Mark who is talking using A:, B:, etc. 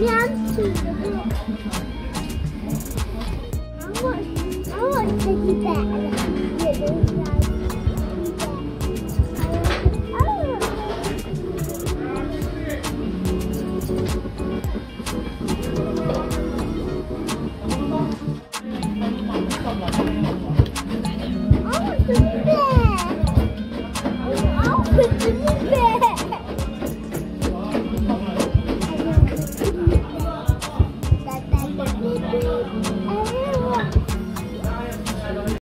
A: 两只